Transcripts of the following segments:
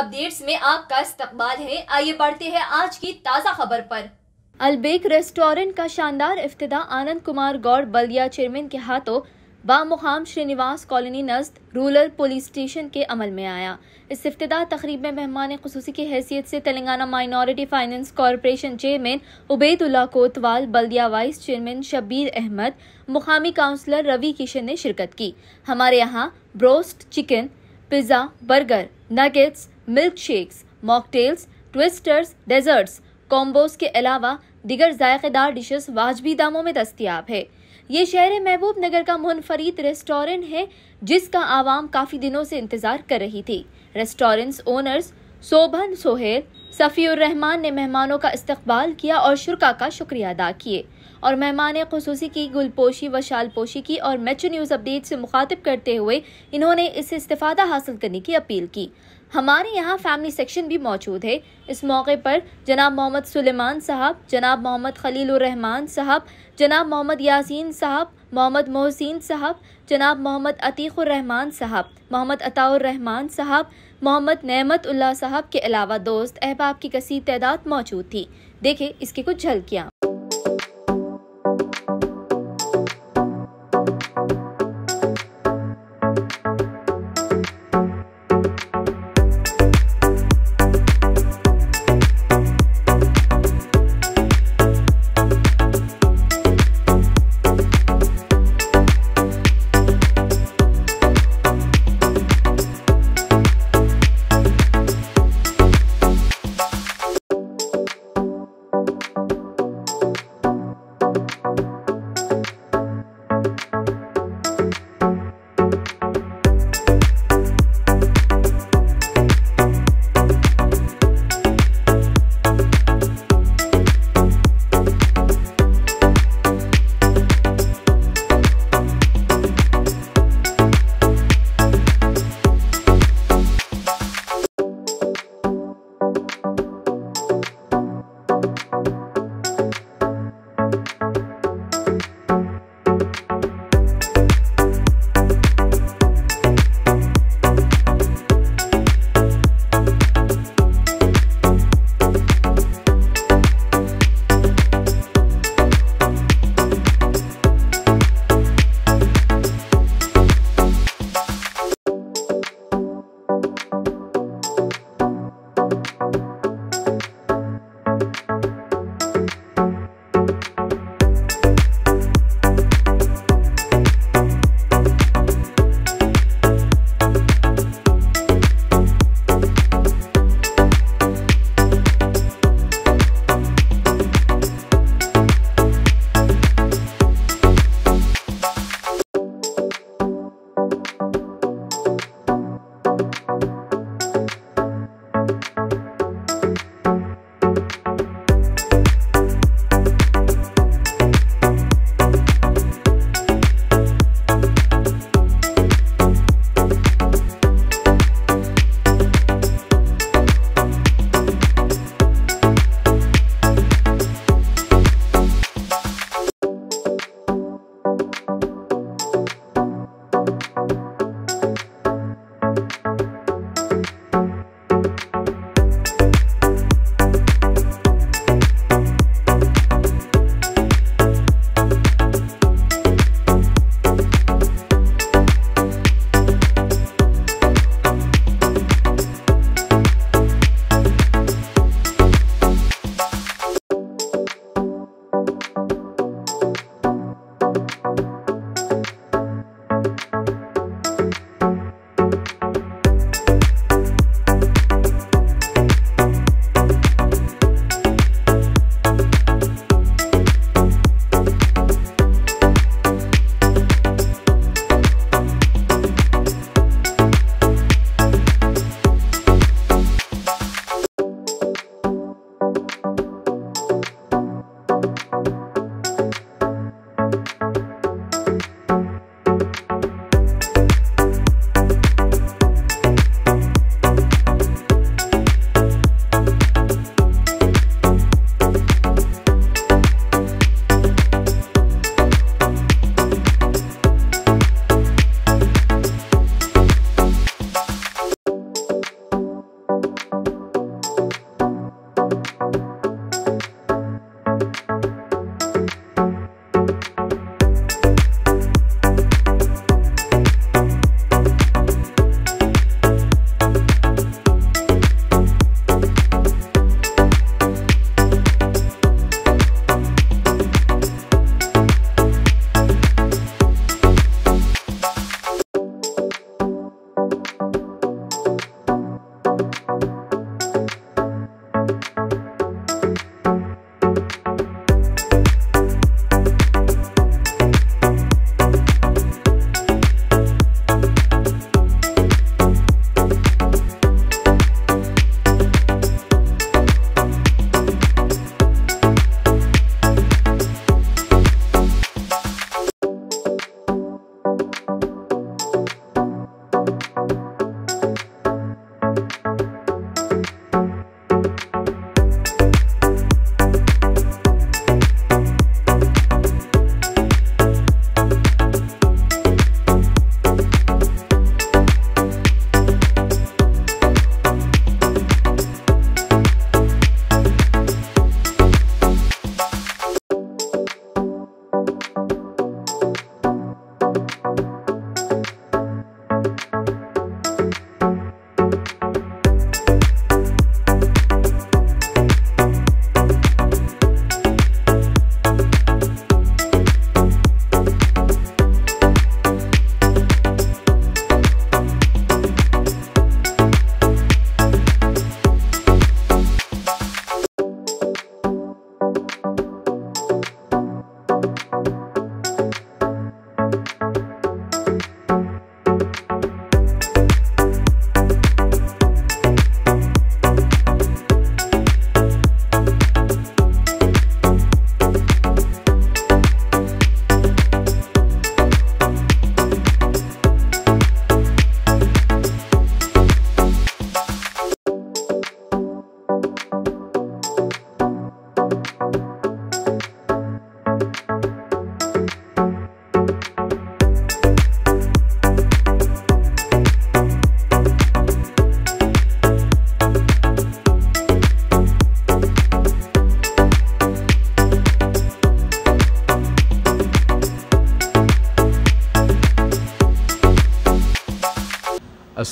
Updates में आपका इस्तकबाल है। आइए बढ़ते हैं आज की ताज़ा खबर पर। अलबेक रेस्टोरेंट का शानदार इफ्तदा आनंद कुमार गौड़ बल्दिया चेयरमैन के हाथों बामुकाम श्रीनिवास कॉलोनी नजद रूरल पुलिस स्टेशन के अमल में आया। इस इफ्तः तकरीब में मेहमान खसूसी की हैसियत से Telangana minority finance corporation chairman Ubaidullah Kotwal, बल्दिया वाइस चेयरमैन शब्बीर अहमद, मुकामी काउंसलर रवि किशन ने शिरकत की। हमारे यहाँ broast chicken, pizza, burger, nuggets milk shakes mocktails twisters desserts combos के अलावा दिगर जायकेदार डिशेस वाजबी दामों में दस्तियाब है। ये शहर महबूब नगर का मुनफरीद रेस्टोरेंट है, जिसका आवाम काफ़ी दिनों से इंतज़ार कर रही थी। रेस्टोरेंट्स ओनर्स सोभन सोहेल सफ़ीर रहमान ने मेहमानों का इस्तकबाल किया और शुरा का शुक्रिया अदा किए। और मेहमान खसूसी की, गुलपोशी व शालपोशी की और मेट्रो न्यूज़ अपडेट से मुखातिब करते हुए इन्होंने इससे इस्तेफादा हासिल करने की अपील की। हमारे यहाँ फैमिली सेक्शन भी मौजूद है। इस मौके पर जनाब मोहम्मद सुलेमान साहब, जनाब मोहम्मद खलील रहमान साहब, जनाब मोहम्मद यासीन साहब, मोहम्मद मोहसिन साहब, जनाब मोहम्मद अतीक़ुररहमान साहब, मोहम्मद अताउररहमान साहब, मोहम्मद नमत उल्ला साहब के अलावा दोस्त, अहबाब की कसी तादाद मौजूद थी। देखे इसकी कुछ झलकियाँ।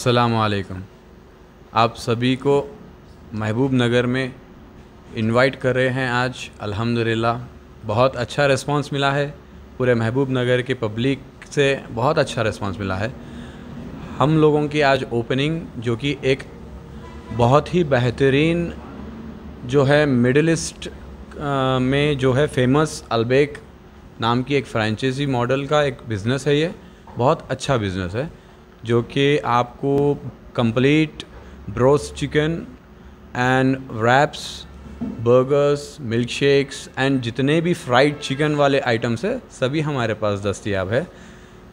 असलकम आप सभी को महबूब नगर में इनवाइट कर रहे हैं आज। अल्हम्दुलिल्लाह, बहुत अच्छा रिस्पांस मिला है। पूरे महबूब नगर के पब्लिक से बहुत अच्छा रिस्पांस मिला है। हम लोगों की आज ओपनिंग जो कि एक बहुत ही बेहतरीन जो है मिडल ईस्ट में जो है फ़ेमस अलबेक नाम की एक फ्रेंचाइजी मॉडल का एक बिज़नेस है ये। बहुत अच्छा बिज़नेस है। जो कि आपको complete broast chicken and wraps burgers milk shakes and जितने भी फ्राइड चिकन वाले आइटम्स है, सभी हमारे पास दस्तियाब है,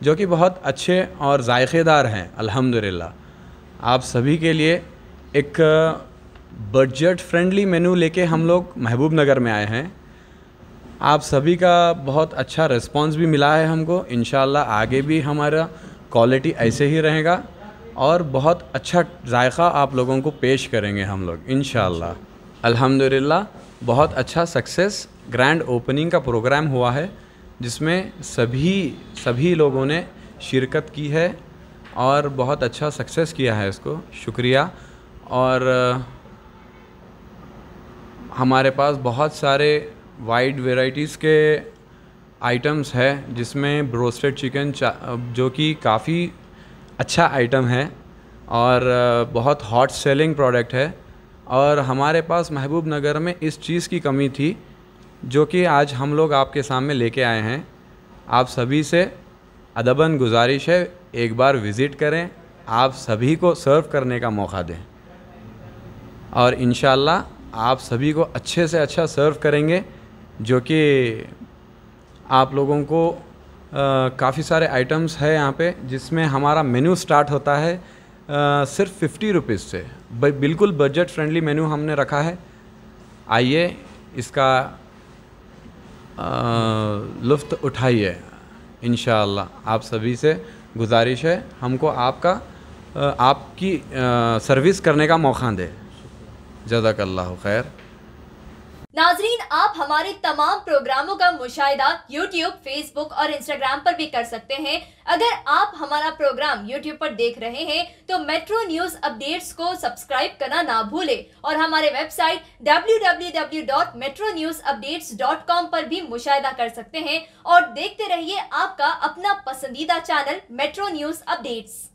जो कि बहुत अच्छे और जायकेदार हैं, अल्हम्दुलिल्लाह। आप सभी के लिए एक बजट फ्रेंडली मेनू लेके हम लोग महबूब नगर में आए हैं। आप सभी का बहुत अच्छा रिस्पांस भी मिला है हमको। इन आगे भी हमारा क्वालिटी ऐसे ही रहेगा और बहुत अच्छा जायका आप लोगों को पेश करेंगे हम लोग इन अल्हम्दुलिल्लाह, बहुत अच्छा सक्सेस ग्रैंड ओपनिंग का प्रोग्राम हुआ है, जिसमें सभी सभी लोगों ने शिरकत की है और बहुत अच्छा सक्सेस किया है इसको, शुक्रिया। और, हमारे पास बहुत सारे वाइड वेराइटीज़ के आइटम्स है जिसमें ब्रोस्टेड चिकन जो कि काफ़ी अच्छा आइटम है और बहुत हॉट सेलिंग प्रोडक्ट है। और हमारे पास महबूब नगर में इस चीज़ की कमी थी, जो कि आज हम लोग आपके सामने लेके आए हैं। आप सभी से अदबन गुजारिश है, एक बार विज़िट करें, आप सभी को सर्व करने का मौका दें। और इन आप सभी को अच्छे से अच्छा सर्व करेंगे, जो कि आप लोगों को काफ़ी सारे आइटम्स है यहाँ पे जिसमें हमारा मेन्यू स्टार्ट होता है आ, सिर्फ़ फिफ्टी रुपीज़ से। बिल्कुल बजट फ्रेंडली मेन्यू हमने रखा है। आइए इसका लुफ्त उठाइए इन आप सभी से गुजारिश है हमको आपका आपकी सर्विस करने का मौका दे। जजाकल्ला खैर। नाजरीन, आप हमारे तमाम प्रोग्रामों का मुशाहिदा यूट्यूब फेसबुक और इंस्टाग्राम पर भी कर सकते हैं। अगर आप हमारा प्रोग्राम यूट्यूब पर देख रहे हैं तो मेट्रो न्यूज़ अपडेट्स को सब्सक्राइब करना ना भूलें और हमारे वेबसाइट www.metronewsupdates.com पर भी मुशाहिदा कर सकते हैं और देखते रहिए आपका अपना पसंदीदा चैनल मेट्रो न्यूज़ अपडेट्स